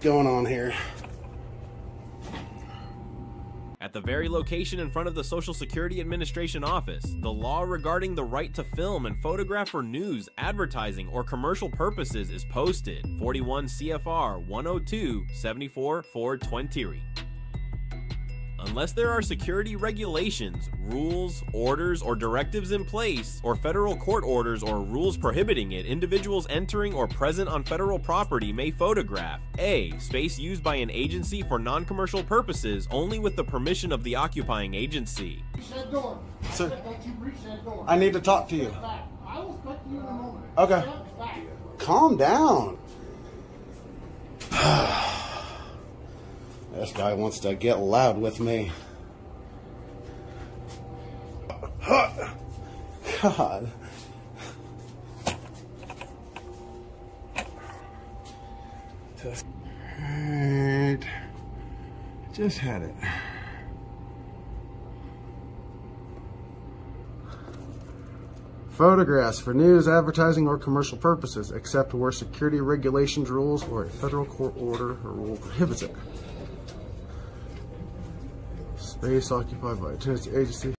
going on here? At the very location in front of the Social Security Administration office, the law regarding the right to film and photograph for news, advertising, or commercial purposes is posted 41 CFR 102 74 420. Unless there are security regulations, rules, orders, or directives in place, or federal court orders or rules prohibiting it, individuals entering or present on federal property may photograph A. Space used by an agency for non commercial purposes only with the permission of the occupying agency. That door. Sir. Don't you reach that door. I need to talk to you. I will speak to you in a moment. Okay. Calm down. This guy wants to get loud with me. God. Just, right. Just had it. Photographs for news, advertising, or commercial purposes, except where security regulations, rules, or a federal court order or rule prohibits it. Space occupied by a tenancy agency.